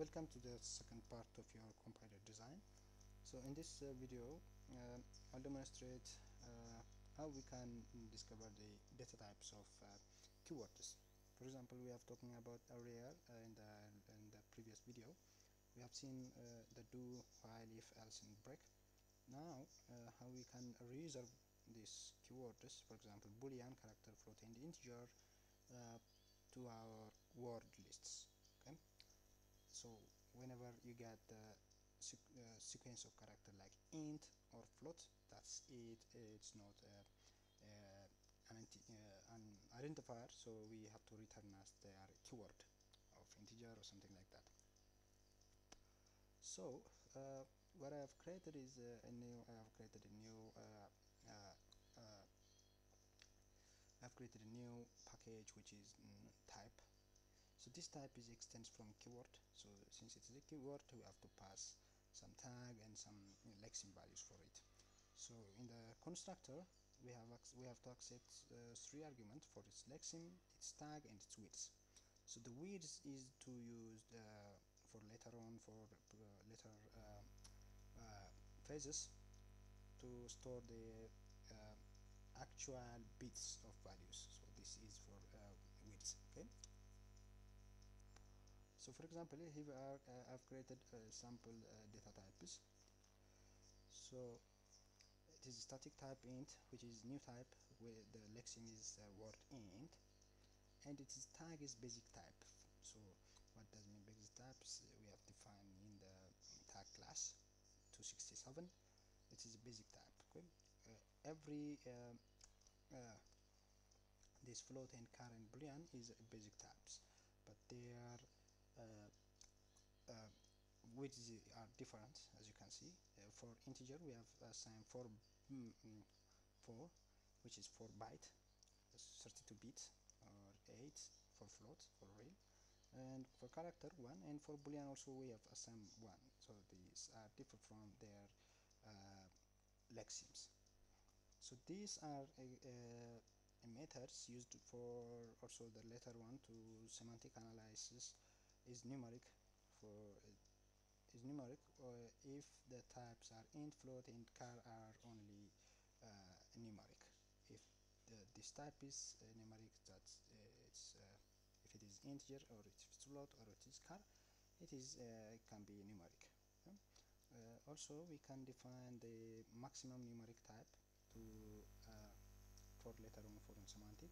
welcome to the second part of your compiler design. So in this uh, video uh, I'll demonstrate uh, how we can discover the data types of uh, keywords. For example we have talking about array uh, in the in the previous video. We have seen uh, the do while if else and break. Now how we can reserve these keywords for example boolean character float and integer to our word lists whenever you get the uh, sequence of character like int or float that's it it's not uh, uh, an, an, identifier so we have to return as their keyword of integer or something like that. So uh, what I have created is uh, a new I have created a new I've created a new package which is mm, type so this type is extends from keyword. So since it is a keyword we have to pass some tag and some lexeme values for it. So in the constructor we have we have to accept uh, three arguments for its lexeme its tag and its width so the width is to use for later on for uh, later uh, uh phases to store the uh, actual bits of values. So this is for width okay so for example here are, uh, I've created a sample uh, data types. So it is static type int which is new type where the lexeme is uh, word int and its tag is basic type. So what does mean basic types? We have defined in the tag class 267 it is a basic type okay? Uh, every uh, uh, this float and current boolean is a basic types but they are uh, uh, which are different as you can see. Uh, for integer we have assigned 4 mm, mm, 4 which is 4 byte 32 bit or 8 for float for real. And for character 1 and for boolean also we have assigned 1 so these are different from their uh, lexemes. So these are uh, methods used for also the later one to semantic analysis is numeric for is numeric or if the types are int float and char are only uh, numeric. If the, this type is uh, numeric that's uh, it's uh, if it is integer or it's float or it is char it is uh, it can be numeric? Uh, also we can define the maximum numeric type to for later on for semantic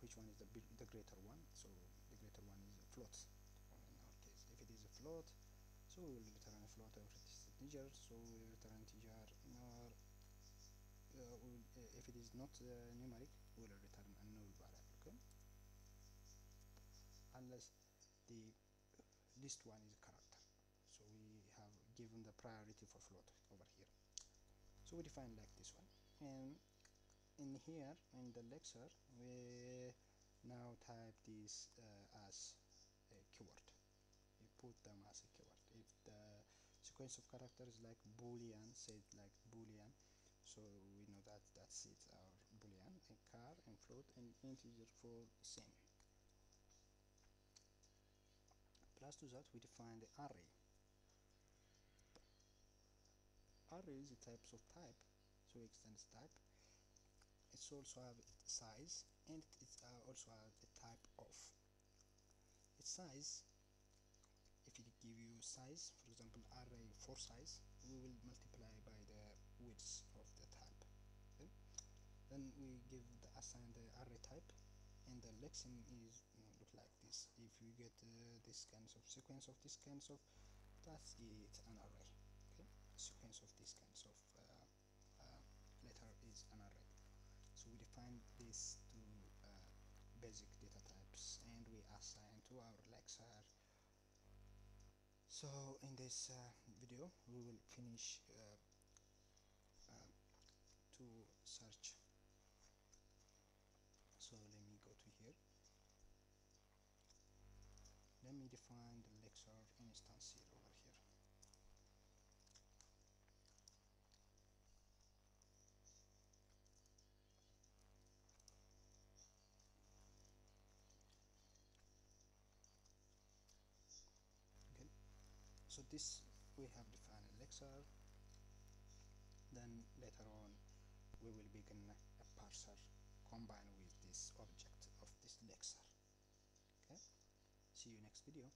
which one is the, the greater one. So the greater one is float in our case. If it is a float so we will return a float is integer so we will return integer or uh, uh, if it is not uh, numeric we will return a null variable okay unless the list one is a character so we have given the priority for float over here. So we define like this one. And in here in the lexer we now type this uh, as a keyword you put them as a keyword if the sequence of characters like boolean said like boolean. So we know that that's it our boolean and char and float and integer for same. Plus to that we define the array. Array is the types of type so extends type. It's also have size and it uh, also have the type of. Its size if it give you size for example array 4 size we will multiply by the width of the type okay? then we give the assign the array type and the lexeme is you know, look like this. If you get uh, this kinds of sequence of this kinds of that's it an array okay? Sequence of this kinds of uh, uh, letter is an array. So we define this to uh, basic data types and we assign to our lexer so in this uh, video we will finish uh, uh, to search. So let me go to here. Let me define the Lexer instance here over here okay so this we have defined a lexer then later on we will begin a parser combined with this object of this lexer okay? See you next video